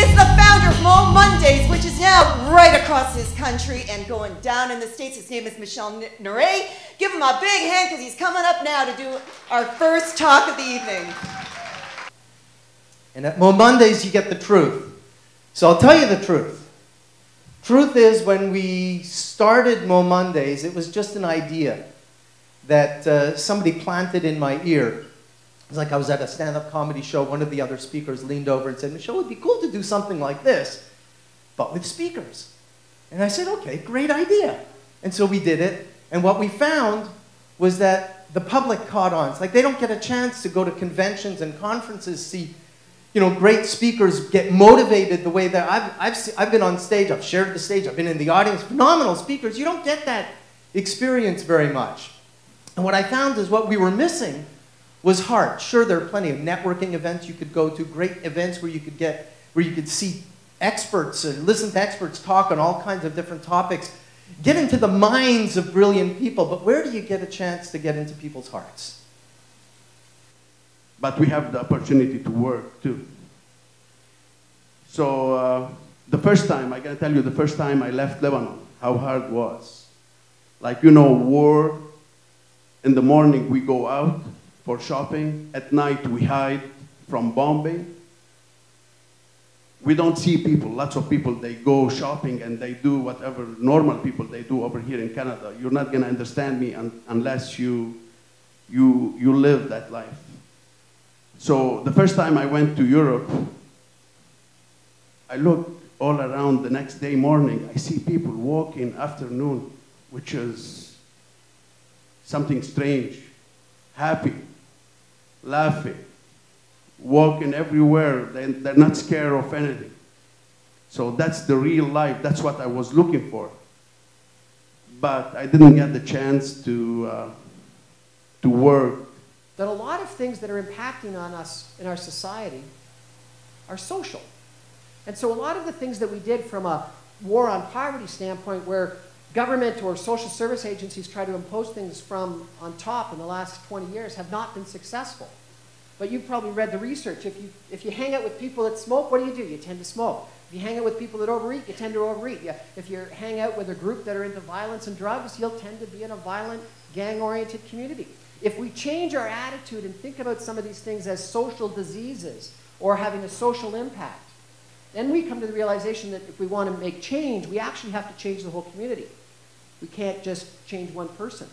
is the founder of Mo Mondays, which is now right across this country and going down in the States. His name is Michel Neray. Give him a big hand because he's coming up now to do our first talk of the evening. And at Mo Mondays, you get the truth. So I'll tell you the truth. Truth is, when we started Mo Mondays, it was just an idea that uh, somebody planted in my ear. It's like I was at a stand up comedy show. One of the other speakers leaned over and said, Michel, it would be cool to do something like this, but with speakers. And I said, okay, great idea. And so we did it. And what we found was that the public caught on. It's like they don't get a chance to go to conventions and conferences, see you know, great speakers get motivated the way that I've, I've, I've been on stage, I've shared the stage, I've been in the audience, phenomenal speakers. You don't get that experience very much. And what I found is what we were missing was hard. Sure, there are plenty of networking events you could go to, great events where you could get, where you could see experts and listen to experts talk on all kinds of different topics. Get into the minds of brilliant people, but where do you get a chance to get into people's hearts? but we have the opportunity to work too. So uh, the first time, I can tell you the first time I left Lebanon, how hard it was. Like, you know, war, in the morning we go out for shopping, at night we hide from bombing. We don't see people, lots of people, they go shopping and they do whatever normal people they do over here in Canada. You're not gonna understand me un unless you, you, you live that life. So the first time I went to Europe, I looked all around the next day morning. I see people walking afternoon, which is something strange, happy, laughing, walking everywhere. They're not scared of anything. So that's the real life. That's what I was looking for. But I didn't get the chance to, uh, to work that a lot of things that are impacting on us in our society are social. And so a lot of the things that we did from a war on poverty standpoint where government or social service agencies try to impose things from on top in the last 20 years have not been successful. But you've probably read the research. If you, if you hang out with people that smoke, what do you do? You tend to smoke. If you hang out with people that overeat, you tend to overeat. You, if you hang out with a group that are into violence and drugs, you'll tend to be in a violent, gang-oriented community. If we change our attitude and think about some of these things as social diseases or having a social impact, then we come to the realization that if we want to make change, we actually have to change the whole community. We can't just change one person.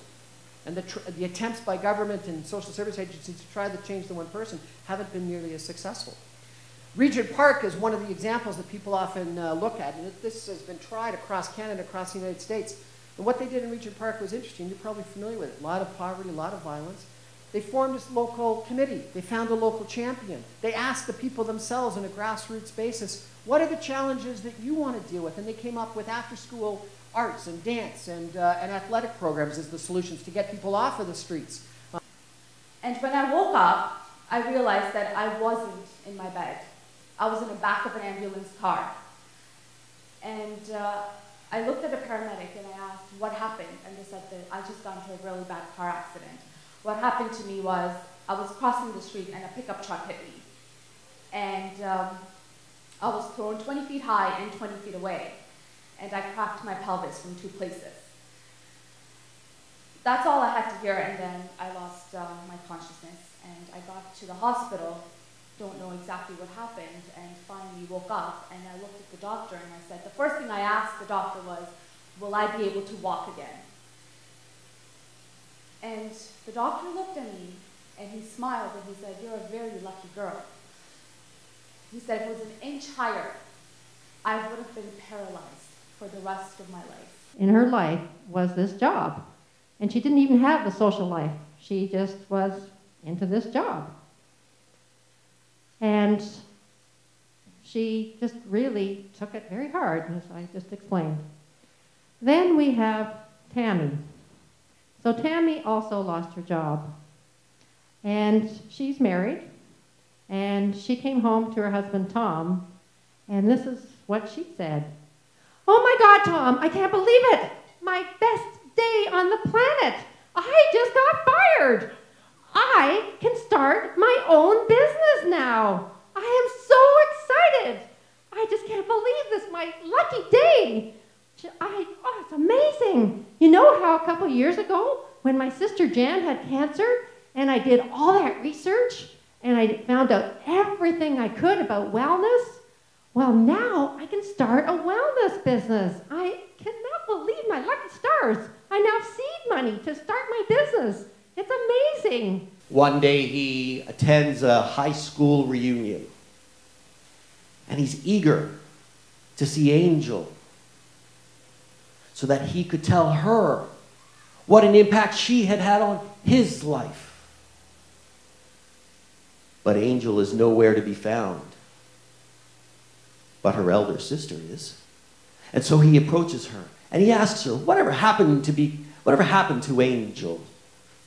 And the, the attempts by government and social service agencies to try to change the one person haven't been nearly as successful. Regent Park is one of the examples that people often uh, look at, and this has been tried across Canada, across the United States. And what they did in Regent Park was interesting. You're probably familiar with it. A lot of poverty, a lot of violence. They formed this local committee. They found a local champion. They asked the people themselves on a grassroots basis, what are the challenges that you want to deal with? And they came up with after-school arts and dance and, uh, and athletic programs as the solutions to get people off of the streets. And when I woke up, I realized that I wasn't in my bed. I was in the back of an ambulance car. And uh, I looked at a paramedic and I asked, what happened? And they said that I just got into a really bad car accident. What happened to me was I was crossing the street and a pickup truck hit me. And um, I was thrown 20 feet high and 20 feet away. And I cracked my pelvis from two places. That's all I had to hear, and then I lost uh, my consciousness. And I got to the hospital don't know exactly what happened, and finally woke up, and I looked at the doctor, and I said, the first thing I asked the doctor was, will I be able to walk again? And the doctor looked at me, and he smiled, and he said, you're a very lucky girl. He said, if it was an inch higher, I would have been paralyzed for the rest of my life. In her life was this job. And she didn't even have the social life. She just was into this job. And she just really took it very hard, as I just explained. Then we have Tammy. So Tammy also lost her job. And she's married. And she came home to her husband, Tom. And this is what she said. Oh my God, Tom, I can't believe it. My best day on the planet. I just got fired. I can start my own business now. I am so excited. I just can't believe this, my lucky day. I, oh, it's amazing. You know how a couple years ago, when my sister Jan had cancer, and I did all that research, and I found out everything I could about wellness, well, now I can start a wellness business. I cannot believe my lucky stars. I now have seed money to start my business. It's amazing. One day he attends a high school reunion and he's eager to see Angel so that he could tell her what an impact she had had on his life. But Angel is nowhere to be found. But her elder sister is. And so he approaches her and he asks her, whatever happened to be, whatever happened to Angel?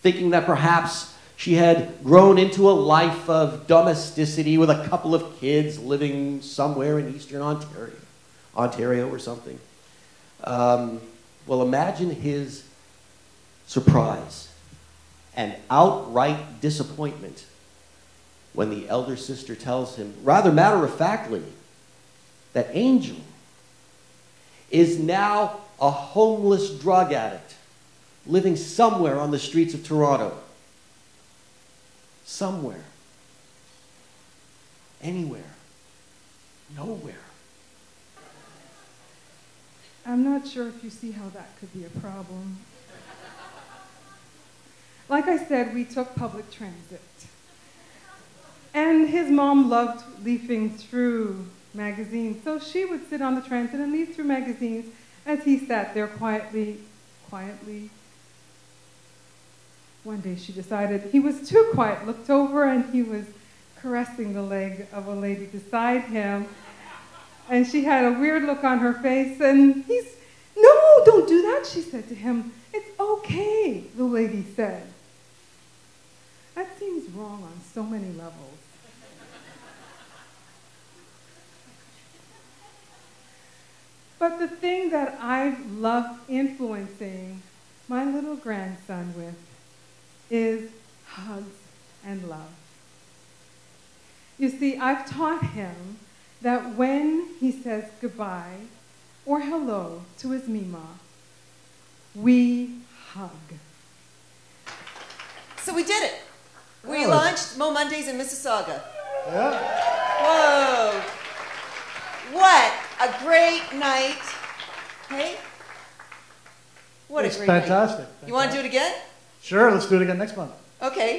Thinking that perhaps she had grown into a life of domesticity with a couple of kids living somewhere in eastern Ontario, Ontario or something. Um, well, imagine his surprise and outright disappointment when the elder sister tells him, rather matter of factly, that Angel is now a homeless drug addict living somewhere on the streets of Toronto. Somewhere. Anywhere. Nowhere. I'm not sure if you see how that could be a problem. Like I said, we took public transit. And his mom loved leafing through magazines, so she would sit on the transit and leaf through magazines as he sat there quietly, quietly. One day she decided he was too quiet, looked over, and he was caressing the leg of a lady beside him. And she had a weird look on her face, and he's, No, don't do that, she said to him. It's okay, the lady said. That seems wrong on so many levels. But the thing that I love influencing my little grandson with is hugs and love. You see, I've taught him that when he says goodbye or hello to his Mima, we hug. So we did it. We Oh. launched Mo Mondays in Mississauga. Yeah. Whoa. What a great night. Hey? What It's a great night. fantastic. You want to do it again? Sure, let's do it again next month. Okay.